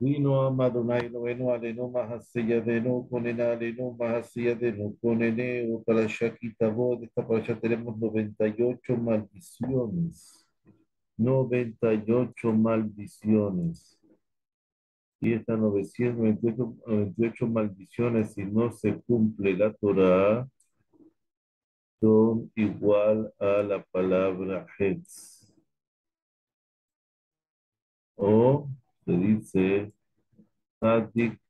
Vino Amadonai noveno aleno mahasella de no ponen aleno mahasella de no ponen o para de esta para allá tenemos 98 maldiciones. 98 maldiciones. Y estas 998 maldiciones, si no se cumple la Torah, son igual a la palabra Hetz. O dice Tadik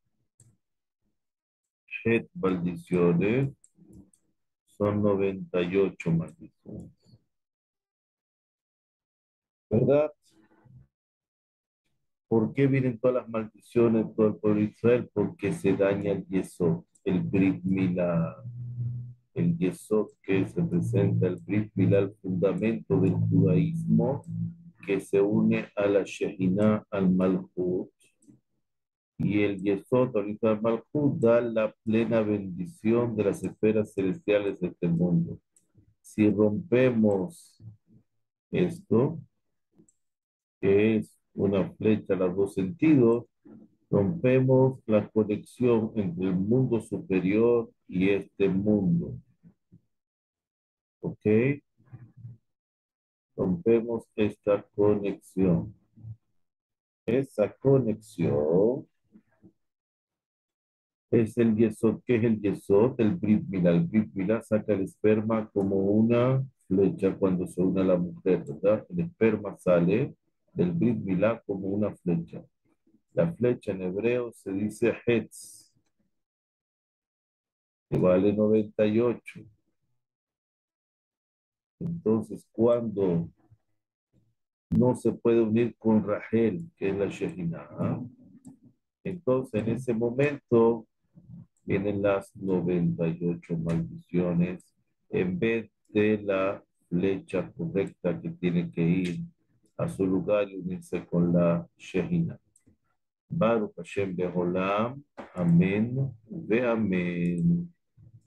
Het maldiciones, son 98 maldiciones. ¿Verdad? ¿Por qué vienen todas las maldiciones por el pueblo de Israel? Porque se daña el yeso, el Brit Milá. El yeso que se presenta, el Brit el fundamento del judaísmo que se une a la Shehinah, al Malhut. Y el Yesod, ahorita al Malhut, da la plena bendición de las esferas celestiales de este mundo. Si rompemos esto, que es una flecha a los dos sentidos, rompemos la conexión entre el mundo superior y este mundo. ¿Ok? Rompemos esta conexión. Esa conexión es el yesod. ¿Qué es el yesod? El brit milá. El brit milá saca el esperma como una flecha cuando se une a la mujer, ¿verdad? El esperma sale del Brit Milá como una flecha. La flecha en hebreo se dice Hetz, que vale 98. Entonces, cuando no se puede unir con Rahel, que es la Shekinah, entonces en ese momento vienen las 98 maldiciones en vez de la flecha correcta que tiene que ir a su lugar y unirse con la Shehina. Baruch Hashem Beholam. Amén. Ve amén.